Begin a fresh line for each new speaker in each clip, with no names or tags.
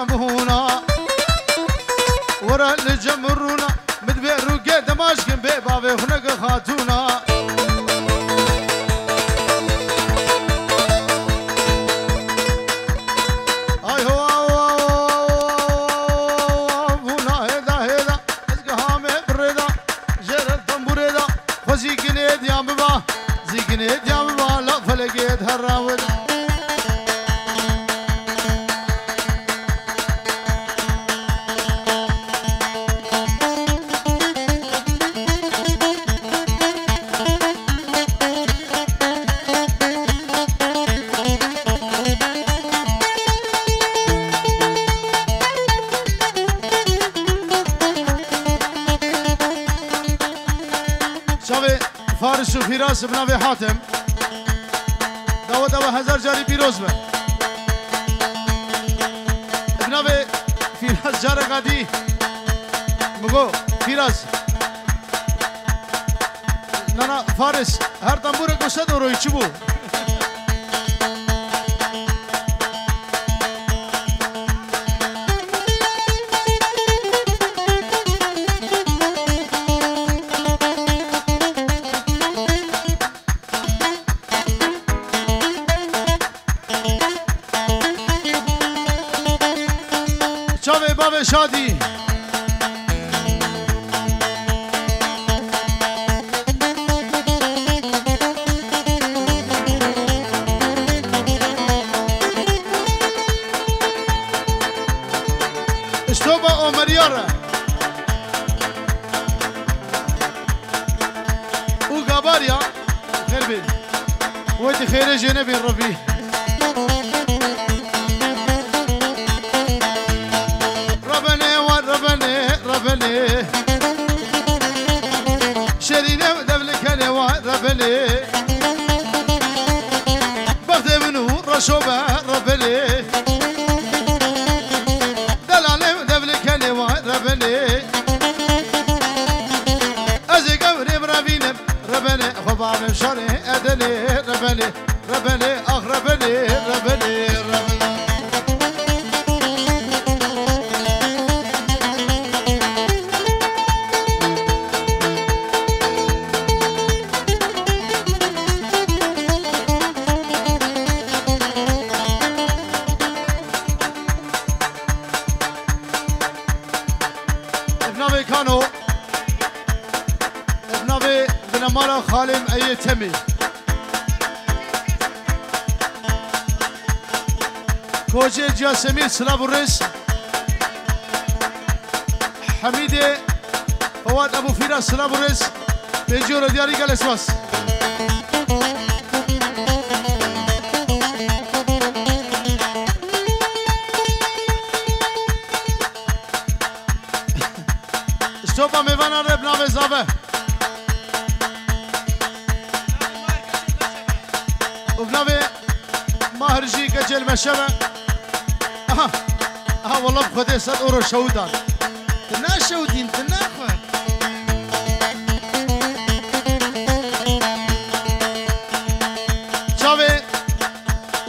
I'm Bravo! наве ҳатем. Дава дава ҳазар ҷари пирӯз бе наве фираз ҷара гадӣ мугӯ фираз. Нана фарис ҳар тамбура гӯса дорои чӣ буд اشتوبا عمریاره أو گاباریا. خیر بین ودي خير جنبي ربي ربني خباب شري أدني ربني كوجي جاسمي سلاب الرس حميدي فواد ابو فراس سلاب الرس بيجورو دياري قال اسواس استوبا ميوانا رب ناوي زابه وبناوي ماهر جي كجل مشبه والله بخدای صد اورو شودن تو شودین تو نخور چاوه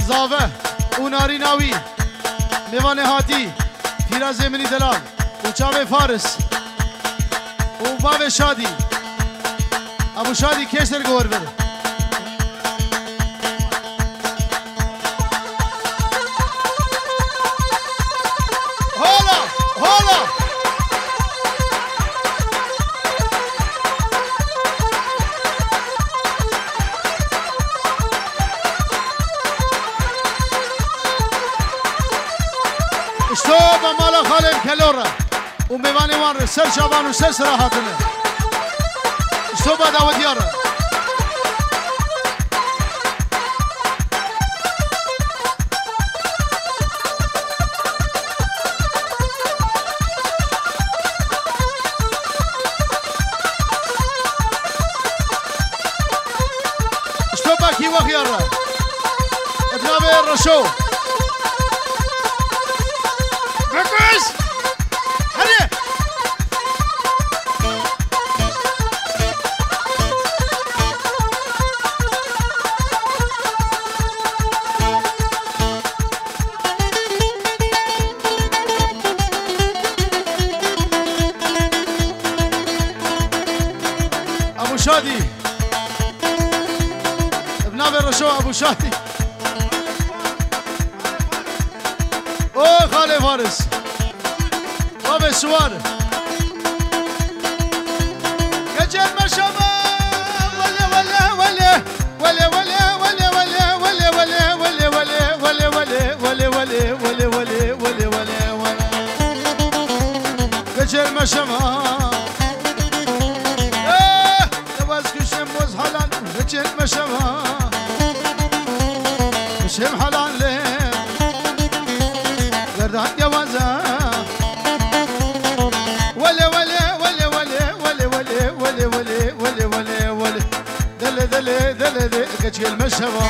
زاوه اوناری ناوی میوان هاتی پیرا زمینی دلال او چاوه فارس او باب شادی. ابو شادی کشتر گور بره اشتوب مالا خالم كالورا وميواني وان سر شابان وسر صراحتنا اشتوب داود يارا اشتوب كي وخ يارا ابنابي shine. مشاوا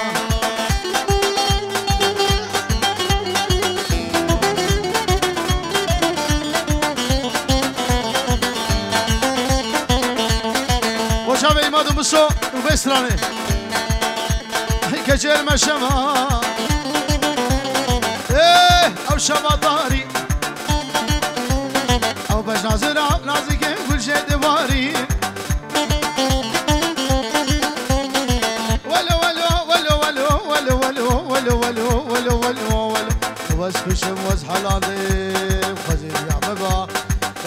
باشه ایما دومسو دو وسترانی ای که چه مشاوا ای او شوا ظهری باش کشم وز حلادي خزيت يا مبا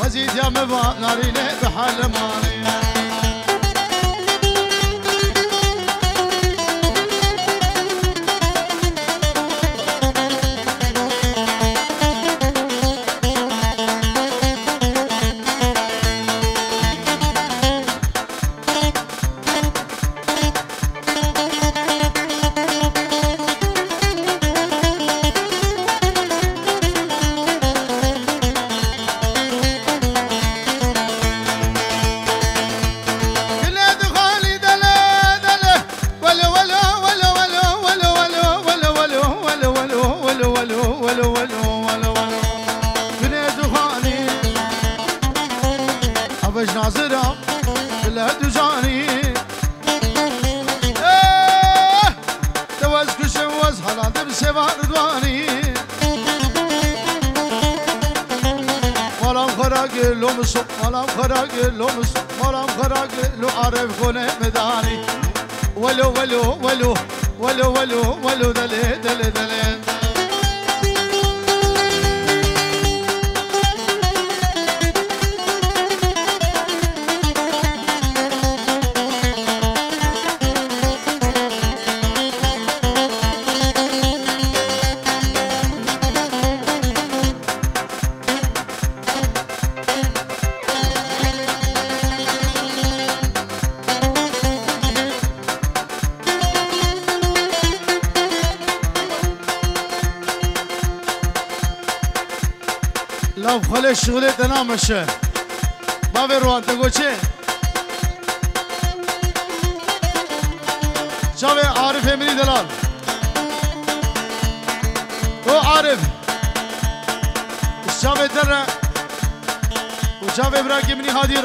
خزيت يا مبا ناريني بحال مان خراق له مش مرام خراق له عارف غنى مداني ولو ولو ولو ولو ولو ولو دلي دلي دلي, دلي شغلت نامشه با روان تگوچه جاوه عارف امری دلال او عارف جاوه در و جاوه برای گمنی حادی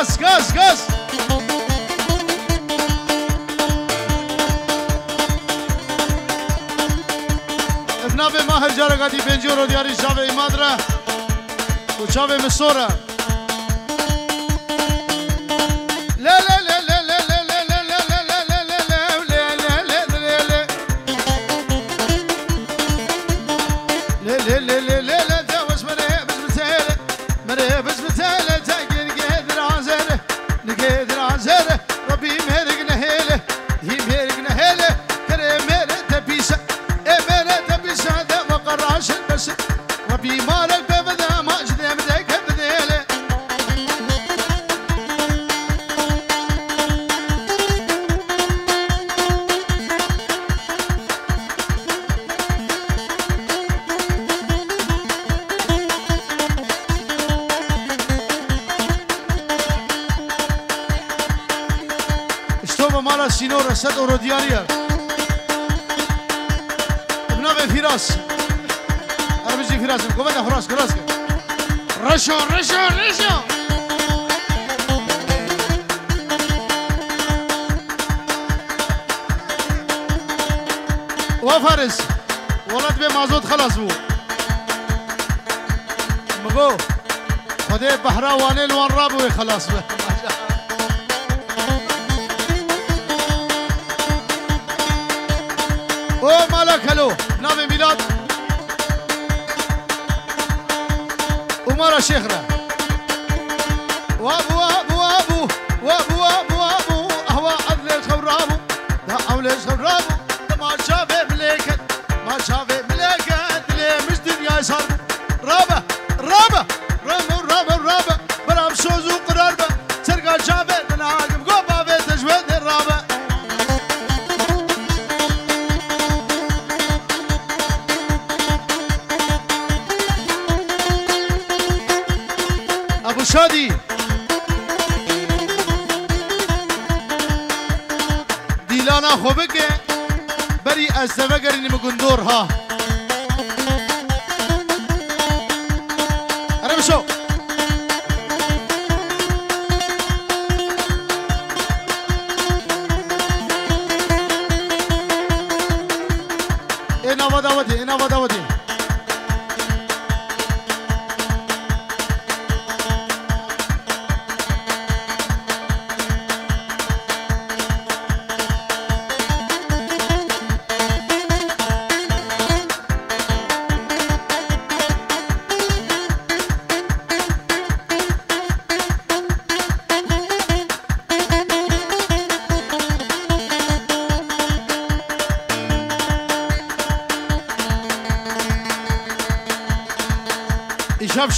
gas, gas, gas! Ebnave maher gjare gati pengjoro djari qave i madra Po qave mësora مازوت خلص بو مگو خدای بحرا وانیل وان رابوی خلاص به أو مالک هلو. نام میلاد عمر شیخ وابو Inovadavati, inovadavati.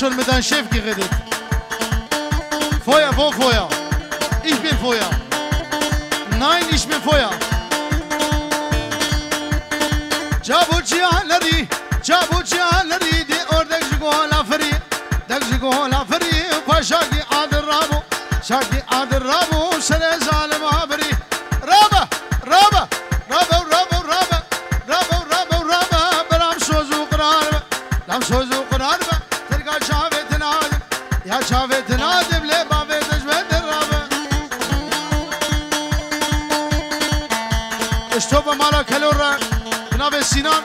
Schon mit deinem Chef geredet. Feuer, wo Feuer? Ich bin Feuer. Nein, ich bin Feuer. مارا کلور را جناب سینان.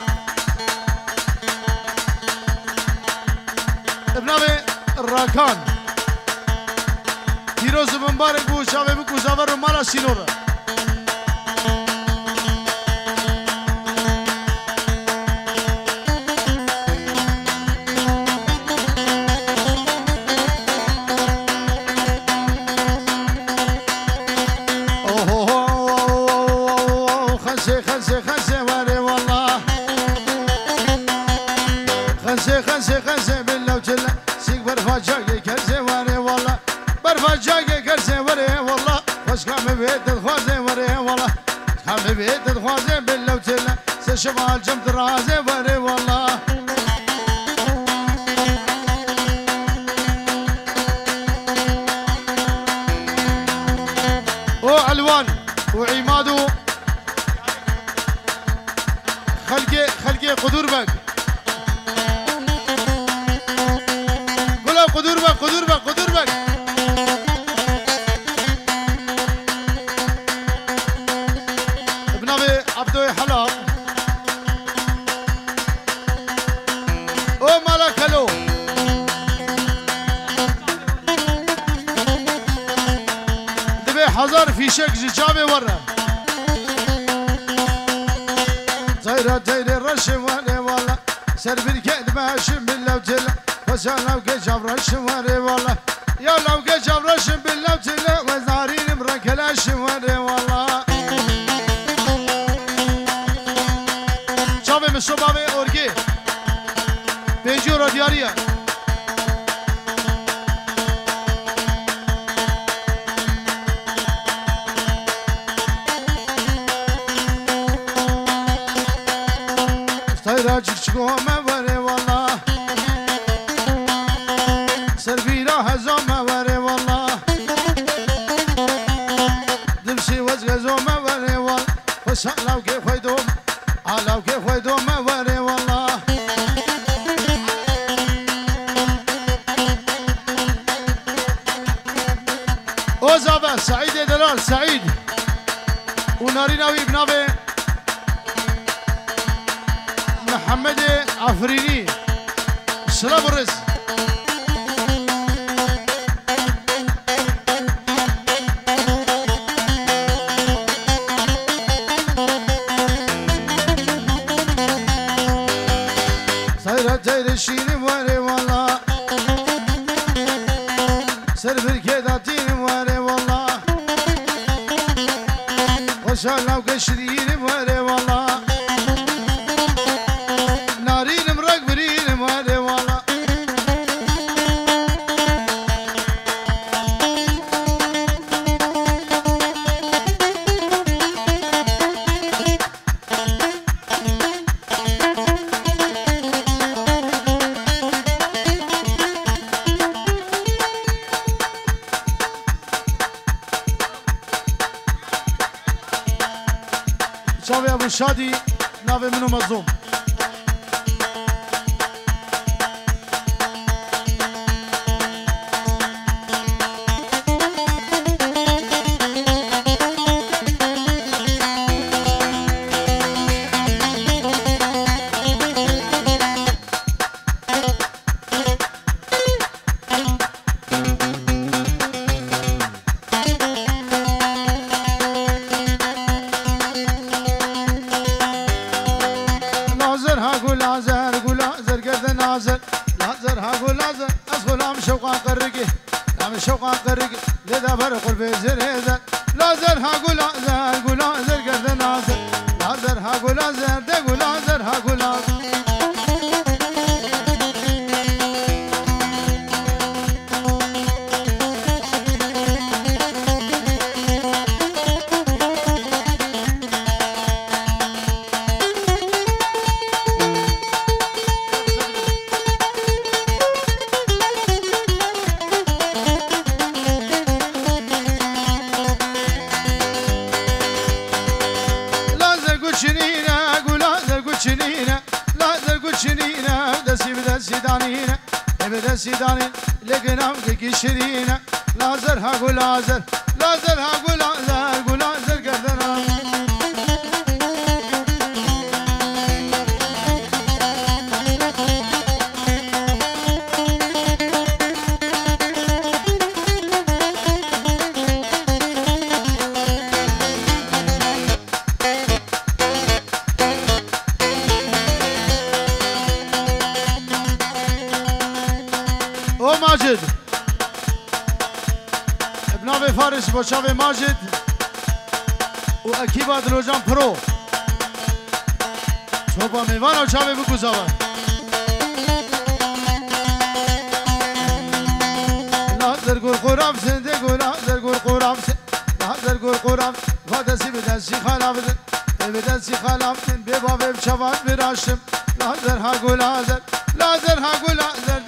جناب راکان. دیروز مبارک بو شاوه بو کزاور مارا برفا جاگه کرزه وره والا برفا جاگه کرزه وره والا خوش کامه بیدت خوازه وره والا کامه بیدت خوازه بلو تیلا سشمال جمت رازه وره Abdülhalal. O oh, Malakalı. Dibe hazar fişek cicave var. Zayra deyri raşim var eyvallah. Ser bir kendime aşım billev cilla. Fasanav gecav raşim var eyvallah. Yalan Maria. ونارينا ويبنافي محمد عفريني. شراب الرزق لازر ها قول لازر لازر ها قول لازر قول çavê majid. Û ekîba dilojan piro çoba mêvana çavê biguzawe Hazır gur kuram sende gur hazır gur kuram hazır gur kuram. Vadesi beden si halavdın evden si halavdın beba ve çavan bir aşım. Lazer ha gul lazer lazer ha gul lazer